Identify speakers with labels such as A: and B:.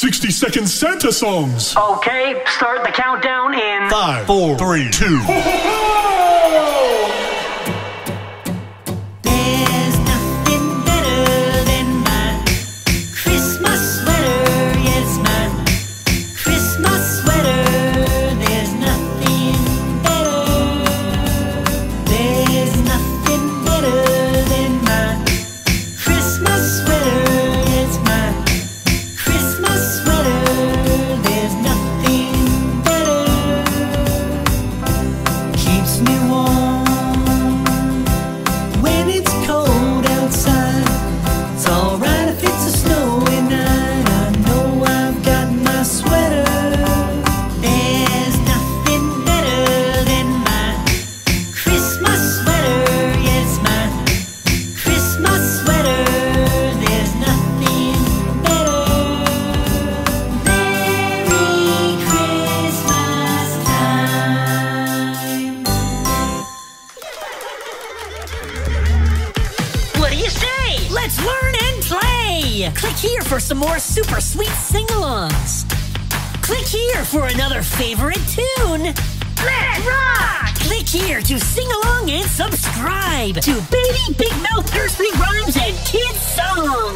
A: 60 second Santa songs.
B: Okay, start the countdown in
A: Five, four, three, two.
C: Keeps
D: Click here for some more super sweet sing alongs. Click here for another favorite tune. Let's rock! Click here to sing along and subscribe to Baby Big Mouth Nursery Rhymes and Kids Songs.